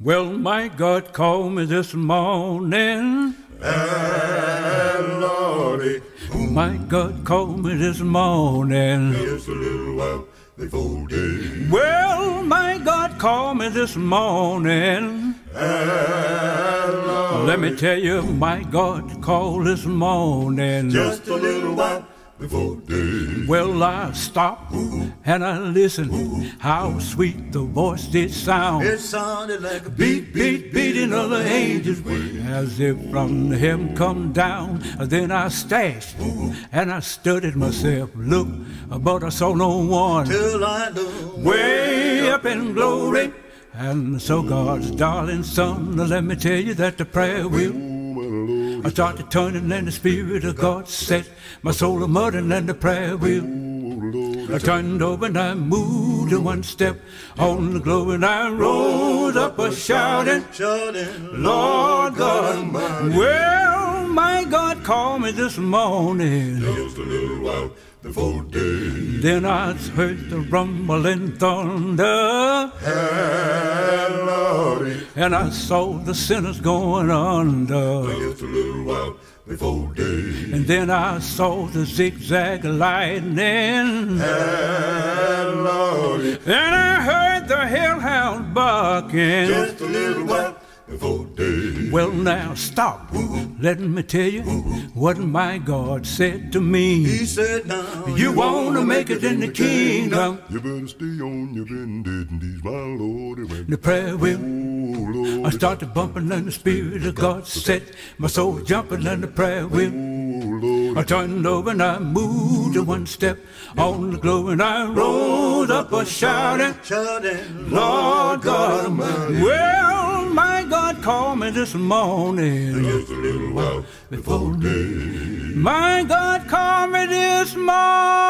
Well, my God called me this morning. My God called me this morning. just a little while before day. Well, my God called me this morning. Let me tell you, my God called this morning. just a little while day. Well, I stopped and I listened. How sweet the voice did sound. It sounded like a Beat, beat, beating of the angels wings. as if from heaven come down. Then I stashed and I studied myself. Look, but I saw no one. till I know. Way up in glory. And so God's darling son, let me tell you that the prayer will. I started turning and the Spirit of God set my soul a mudding and the prayer wheel. I turned over and I moved in one step on the globe and I rose up a shouting, Lord God, well, my God called me this morning. before day. Then I heard the rumbling thunder, Lordy, and I saw the sinners going under. just a little while before day. And then I saw the zigzag lightning, And Lordy, and I heard the hellhound barking. just a little while before day. Well, now stop. Let me tell you what my God said to me. He said, now You wanna make it in the kingdom? You better stay on your bended knees, my Lord. The prayer wheel. Lord. I started bumping and the Spirit of God set my soul jumping and the prayer wheel. I turned over and I moved to one step on the globe and I rose up a shouting, Shouting, Lord God Almighty. Well, my God called me this morning. Just a little while before day. My God called me this morning.